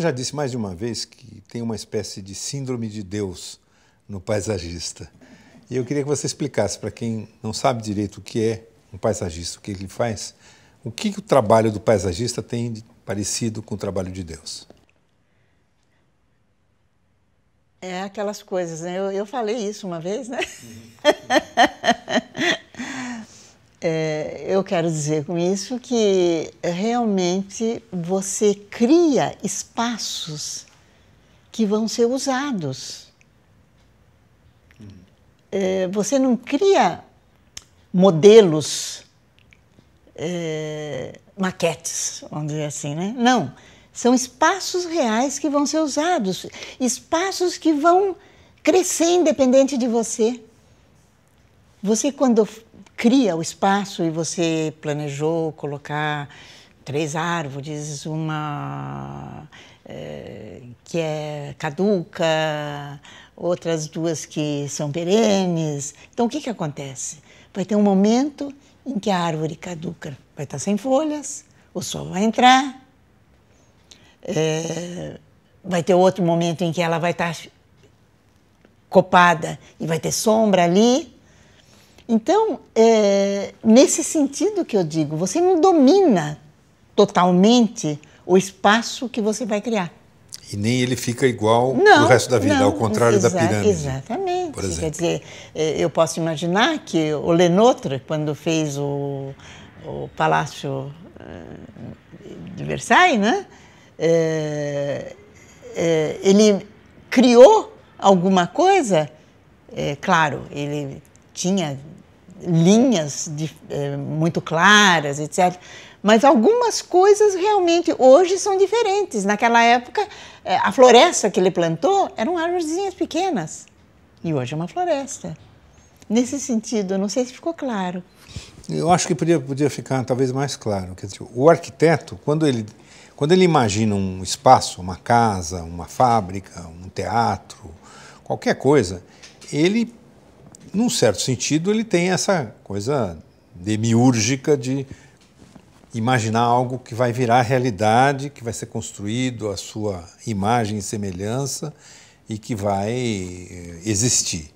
Você já disse mais de uma vez que tem uma espécie de síndrome de Deus no paisagista. E eu queria que você explicasse para quem não sabe direito o que é um paisagista, o que ele faz, o que, o trabalho do paisagista tem de parecido com o trabalho de Deus. É aquelas coisas, né? Eu, eu falei isso uma vez, né? Uhum. é, eu quero dizer com isso que realmente você cria espaços que vão ser usados. É, você não cria modelos, é, maquetes, vamos dizer assim, né? Não são espaços reais que vão ser usados, espaços que vão crescer independente de você. Você, quando cria o espaço e você planejou colocar três árvores, uma é, que é caduca, outras duas que são perenes. Então, o que, que acontece? Vai ter um momento em que a árvore caduca vai estar sem folhas, o sol vai entrar, é, vai ter outro momento em que ela vai estar copada e vai ter sombra ali. Então, é, nesse sentido que eu digo, você não domina totalmente o espaço que você vai criar. E nem ele fica igual não, o resto da vida, não, ao contrário exa da pirâmide. Exatamente. Por exemplo. Quer dizer, é, eu posso imaginar que o Lenotre, quando fez o, o Palácio é, de Versailles, né? é, é, ele criou alguma coisa, é, claro, ele tinha linhas de, é, muito claras, etc. Mas algumas coisas realmente hoje são diferentes. Naquela época, é, a floresta que ele plantou eram árvorezinhas pequenas. E hoje é uma floresta. Nesse sentido, não sei se ficou claro. Eu acho que podia, podia ficar talvez mais claro. Quer dizer, o arquiteto, quando ele quando ele imagina um espaço, uma casa, uma fábrica, um teatro, qualquer coisa, ele, num certo sentido, ele tem essa coisa demiúrgica de imaginar algo que vai virar realidade, que vai ser construído a sua imagem e semelhança e que vai eh, existir.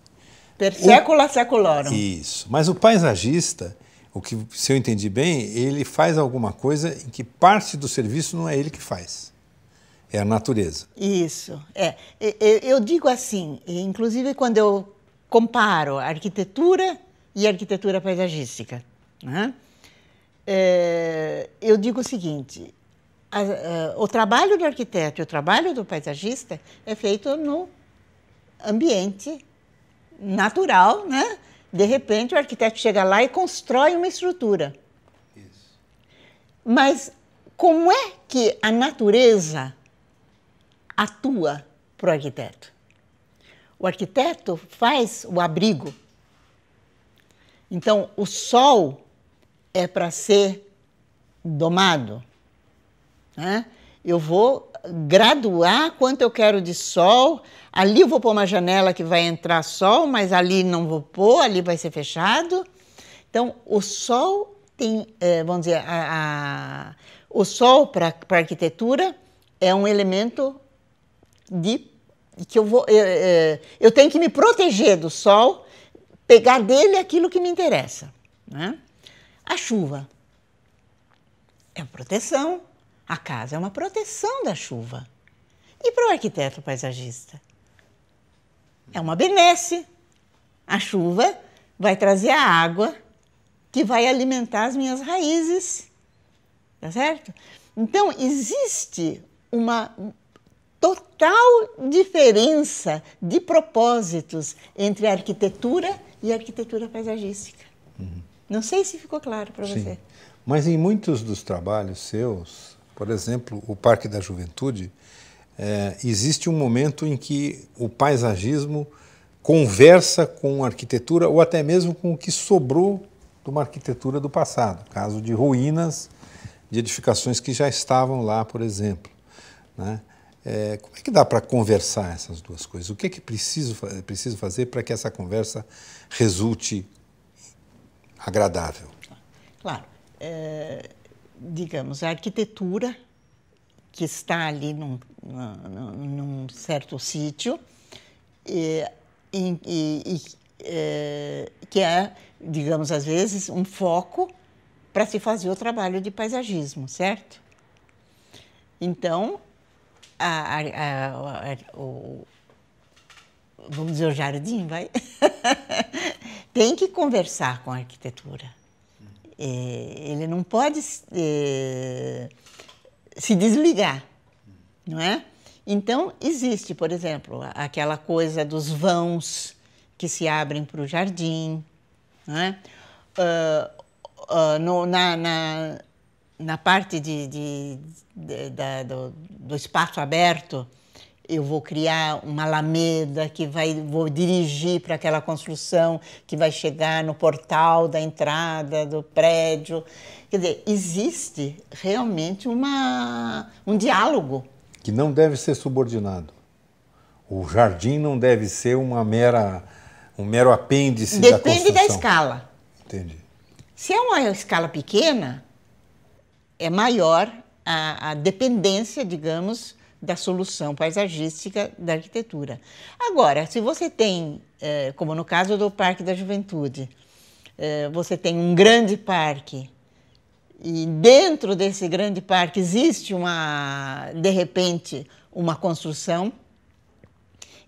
Per secula seculorum. Isso. Mas o paisagista, o que, se eu entendi bem, ele faz alguma coisa em que parte do serviço não é ele que faz, é a natureza. Isso, é. Eu digo assim, inclusive quando eu comparo arquitetura e arquitetura paisagística, né? é, eu digo o seguinte: a, a, o trabalho do arquiteto e o trabalho do paisagista é feito no ambiente natural, né? De repente, o arquiteto chega lá e constrói uma estrutura. Isso. Mas como é que a natureza atua para o arquiteto? O arquiteto faz o abrigo. Então, o sol é para ser domado. Né? Eu vou graduar quanto eu quero de sol. Ali eu vou pôr uma janela que vai entrar sol, mas ali não vou pôr, ali vai ser fechado. Então, o sol tem, é, vamos dizer, a, a, o sol para a arquitetura é um elemento de que eu vou, é, eu tenho que me proteger do sol, pegar dele aquilo que me interessa. Né? A chuva é proteção, a casa é uma proteção da chuva. E para o arquiteto paisagista? É uma benesse. A chuva vai trazer a água que vai alimentar as minhas raízes. Tá certo? Então, existe uma total diferença de propósitos entre a arquitetura e a arquitetura paisagística. Uhum. Não sei se ficou claro para você. Mas em muitos dos trabalhos seus, por exemplo, o Parque da Juventude, é, existe um momento em que o paisagismo conversa com a arquitetura ou até mesmo com o que sobrou de uma arquitetura do passado, caso de ruínas de edificações que já estavam lá, por exemplo. Né? É, como é que dá para conversar essas duas coisas? O que é que preciso, preciso fazer para que essa conversa resulte agradável? Claro. É digamos, a arquitetura que está ali num, num certo sítio, e, e, e, é, que é, digamos, às vezes, um foco para se fazer o trabalho de paisagismo, certo? Então, a, a, a, o, vamos dizer, o jardim, vai, tem que conversar com a arquitetura. É, ele não pode é, se desligar, não é? Então, existe, por exemplo, aquela coisa dos vãos que se abrem para o jardim, não é? Uh, uh, no, na, na, na, parte de, de, de, de do, do espaço aberto, eu vou criar uma alameda que vai, vou dirigir para aquela construção que vai chegar no portal da entrada do prédio. Quer dizer, existe realmente uma, um diálogo. Que não deve ser subordinado. O jardim não deve ser uma mera, um mero apêndice Depende da construção. Depende da escala. Entendi. Se é uma escala pequena, é maior a, a dependência, digamos, da solução paisagística da arquitetura. Agora, se você tem, é, como no caso do Parque da Juventude, é, você tem um grande parque e dentro desse grande parque existe uma, de repente, uma construção,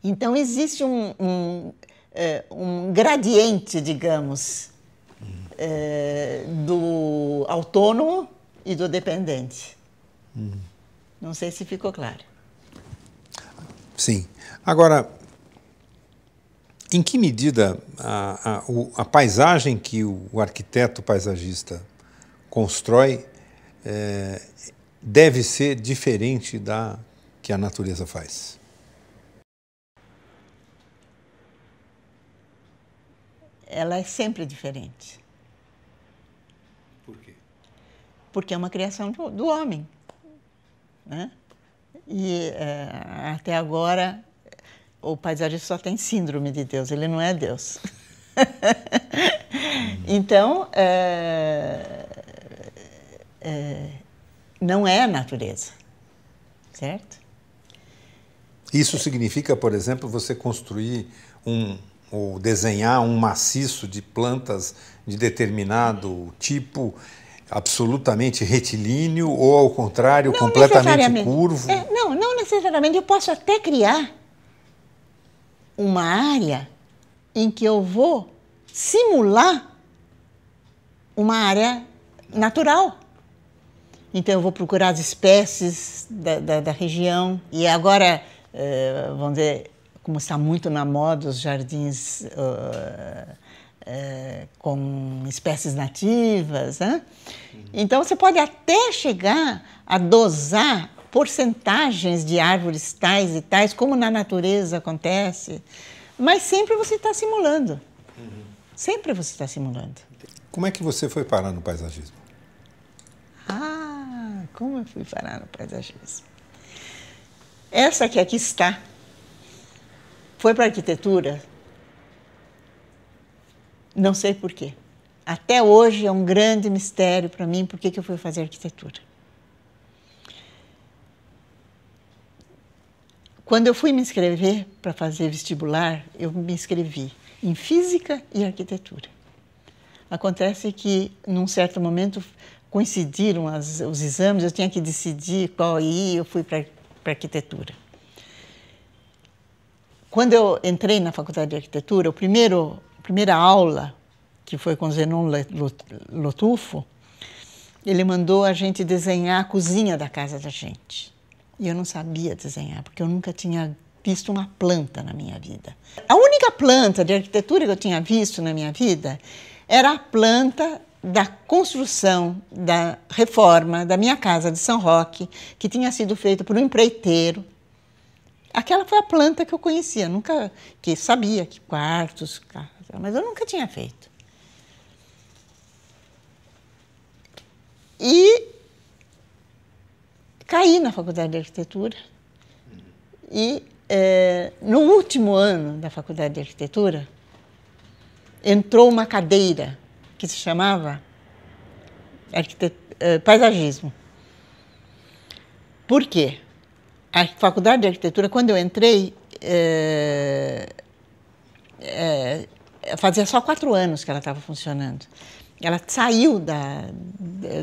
então existe um, um, é, um gradiente, digamos, do autônomo e do dependente. Uhum. Não sei se ficou claro. Sim. Agora, em que medida a, a, a paisagem que o, o, arquiteto paisagista constrói é, deve ser diferente da que a natureza faz? Ela é sempre diferente. Por quê? Porque é uma criação do, do homem. Né? E é, até agora o paisagista só tem síndrome de Deus, ele não é Deus. então, é, é, não é a natureza, certo? Isso significa, por exemplo, você construir um, ou desenhar um maciço de plantas de determinado tipo absolutamente retilíneo ou, ao contrário, não completamente curvo? É, não, não necessariamente. Eu posso até criar uma área em que eu vou simular uma área natural. Então, eu vou procurar as espécies da, da, da região. E agora, uh, vamos dizer, como está muito na moda os jardins. Uh, é, com espécies nativas. Né? Então, você pode até chegar a dosar porcentagens de árvores tais e tais, como na natureza acontece, mas sempre você está simulando. Uhum. Sempre você está simulando. Como é que você foi parar no paisagismo? Ah, como eu fui parar no paisagismo? Essa que aqui está foi para a arquitetura não sei porquê. Até hoje é um grande mistério para mim por que eu fui fazer arquitetura. Quando eu fui me inscrever para fazer vestibular, eu me inscrevi em física e arquitetura. Acontece que, num certo momento, coincidiram as, os exames, eu tinha que decidir qual ia, eu fui para arquitetura. Quando eu entrei na faculdade de arquitetura, o primeiro primeira aula, que foi com Zenon Lotufo, ele mandou a gente desenhar a cozinha da casa da gente. E eu não sabia desenhar, porque eu nunca tinha visto uma planta na minha vida. A única planta de arquitetura que eu tinha visto na minha vida era a planta da construção, da reforma da minha casa de São Roque, que tinha sido feita por um empreiteiro. Aquela foi a planta que eu conhecia, nunca que sabia que quartos, mas eu nunca tinha feito. E caí na faculdade de arquitetura. E é, no último ano da faculdade de arquitetura, entrou uma cadeira que se chamava é, paisagismo. Por quê? a faculdade de arquitetura, quando eu entrei, é, é, fazia só quatro anos que ela estava funcionando. Ela saiu da,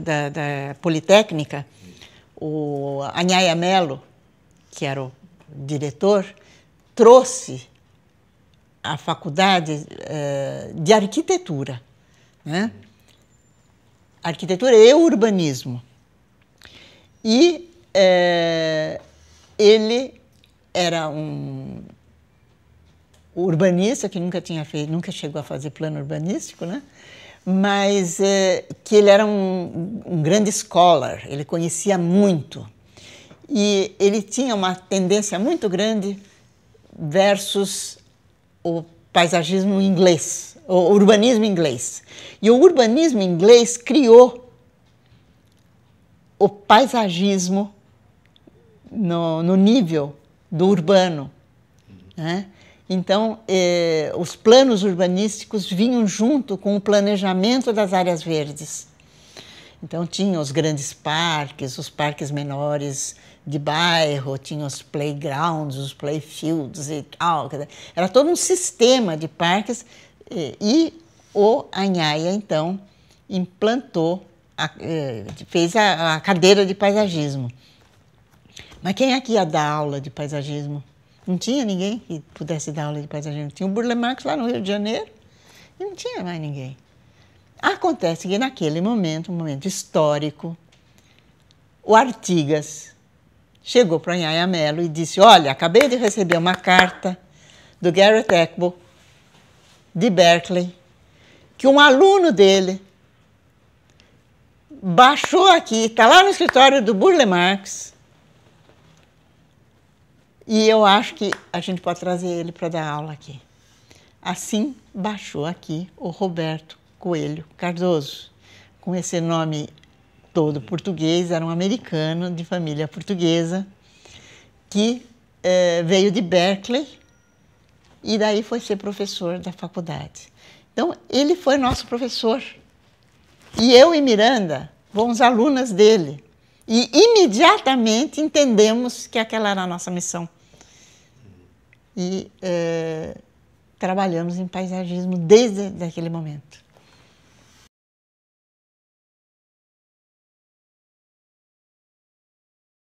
da, da Politécnica, o Anhaia Mello, que era o diretor, trouxe a faculdade é, de arquitetura, né? arquitetura e urbanismo. E é, ele era um urbanista que nunca tinha feito, nunca chegou a fazer plano urbanístico, né? Mas é, que ele era um, um grande scholar, ele conhecia muito e ele tinha uma tendência muito grande versus o paisagismo inglês, o urbanismo inglês. E o urbanismo inglês criou o paisagismo no, no nível do urbano. Né? Então, eh, os planos urbanísticos vinham junto com o planejamento das áreas verdes. Então, tinha os grandes parques, os parques menores de bairro, tinha os playgrounds, os playfields e tal. Era todo um sistema de parques eh, e o Anhaia, então, implantou, a, eh, fez a, a cadeira de paisagismo. Mas quem é que ia dar aula de paisagismo? Não tinha ninguém que pudesse dar aula de paisagismo. Tinha o Burle Marx lá no Rio de Janeiro e não tinha mais ninguém. Acontece que naquele momento, um momento histórico, o Artigas chegou para Anhaia Mello e disse, olha, acabei de receber uma carta do Garrett Eckbo, de Berkeley, que um aluno dele baixou aqui, está lá no escritório do Burle Marx, e eu acho que a gente pode trazer ele para dar aula aqui. Assim baixou aqui o Roberto Coelho Cardoso, com esse nome todo português, era um americano de família portuguesa que eh, veio de Berkeley e daí foi ser professor da faculdade. Então, ele foi nosso professor. E eu e Miranda fomos alunas dele. E imediatamente entendemos que aquela era a nossa missão. E é, trabalhamos em paisagismo desde aquele momento.